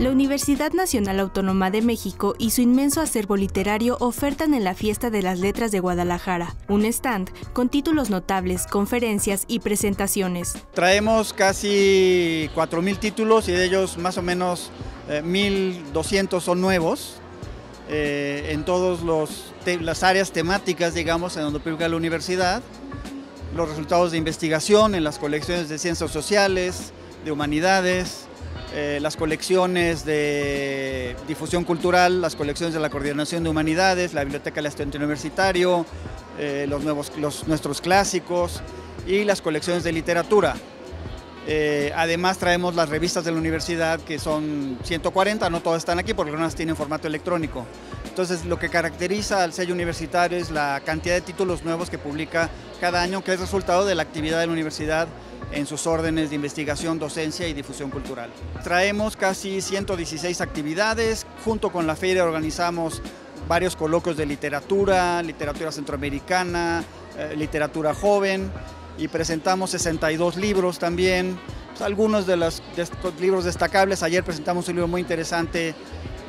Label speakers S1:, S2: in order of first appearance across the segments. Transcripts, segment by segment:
S1: La Universidad Nacional Autónoma de México y su inmenso acervo literario ofertan en la Fiesta de las Letras de Guadalajara un stand con títulos notables, conferencias y presentaciones.
S2: Traemos casi 4.000 títulos y de ellos más o menos 1.200 eh, son nuevos eh, en todas las áreas temáticas, digamos, en donde publica la universidad. Los resultados de investigación en las colecciones de ciencias sociales, de humanidades, eh, las colecciones de difusión cultural, las colecciones de la Coordinación de Humanidades, la Biblioteca del Estudiante Universitario, eh, los nuevos, nuestros clásicos y las colecciones de literatura. Eh, además traemos las revistas de la universidad que son 140, no todas están aquí porque algunas tienen formato electrónico. Entonces lo que caracteriza al sello universitario es la cantidad de títulos nuevos que publica cada año, que es resultado de la actividad de la universidad en sus órdenes de investigación, docencia y difusión cultural. Traemos casi 116 actividades, junto con la feria organizamos varios coloquios de literatura, literatura centroamericana, eh, literatura joven y presentamos 62 libros también. Pues, algunos de los, libros destacables, ayer presentamos un libro muy interesante,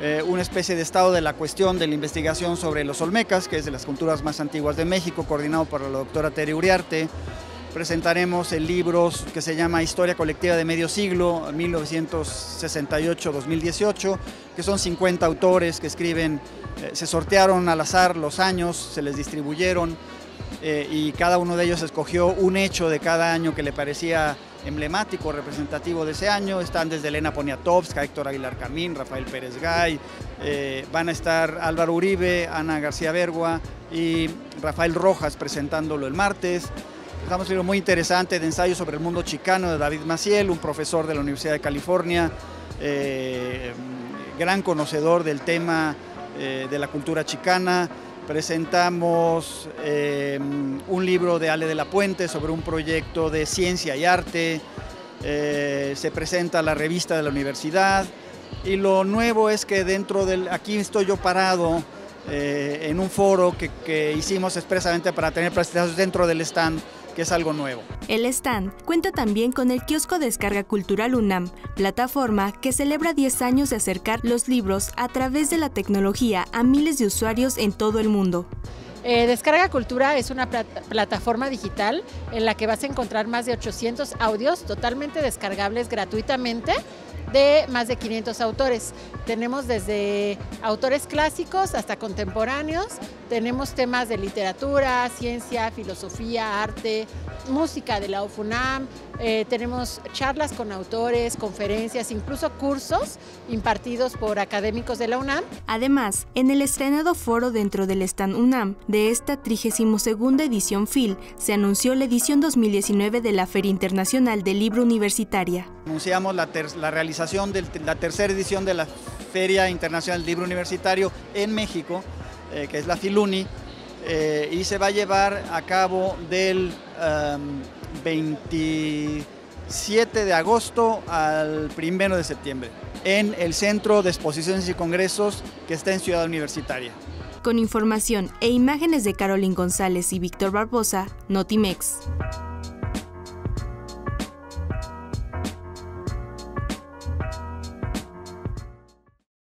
S2: eh, una especie de estado de la cuestión de la investigación sobre los olmecas, que es de las culturas más antiguas de México, coordinado por la doctora Terry Uriarte. Presentaremos el libro que se llama Historia Colectiva de Medio Siglo, 1968-2018, que son 50 autores que escriben, eh, se sortearon al azar los años, se les distribuyeron eh, y cada uno de ellos escogió un hecho de cada año que le parecía emblemático, representativo de ese año. Están desde Elena Poniatowska, Héctor Aguilar Camín, Rafael Pérez Gay, eh, van a estar Álvaro Uribe, Ana García Bergua y Rafael Rojas presentándolo el martes. Estamos un libro muy interesante de ensayo sobre el mundo chicano de David Maciel, un profesor de la Universidad de California, eh, gran conocedor del tema eh, de la cultura chicana. Presentamos eh, un libro de Ale de la Puente sobre un proyecto de ciencia y arte. se presenta la revista de la universidad. Y lo nuevo es que dentro del... Aquí estoy yo parado en un foro que, que hicimos expresamente para tener presentaciones dentro del stand que es algo nuevo.
S1: El stand cuenta también con el kiosco Descarga Cultural UNAM, plataforma que celebra 10 años de acercar los libros a través de la tecnología a miles de usuarios en todo el mundo.
S3: Eh, Descarga Cultura es una plataforma digital en la que vas a encontrar más de 800 audios totalmente descargables gratuitamente de más de 500 autores. Tenemos desde autores clásicos hasta contemporáneos, tenemos temas de literatura, ciencia, filosofía, arte, música de la UFUNAM, eh, tenemos charlas con autores, conferencias, incluso cursos impartidos por académicos de la UNAM.
S1: Además, en el estrenado foro dentro del stand UNAM de esta 32 edición FIL, se anunció la edición 2019 de la Feria Internacional del Libro Universitaria.
S2: Anunciamos la, la realización de la tercera edición de la Feria Internacional del Libro Universitario en México, eh, que es la FILUNI, eh, y se va a llevar a cabo del 27 um, de agosto al 1 de septiembre en el Centro de Exposiciones y Congresos que está en Ciudad Universitaria.
S1: Con información e imágenes de Carolyn González y Víctor Barbosa, Notimex.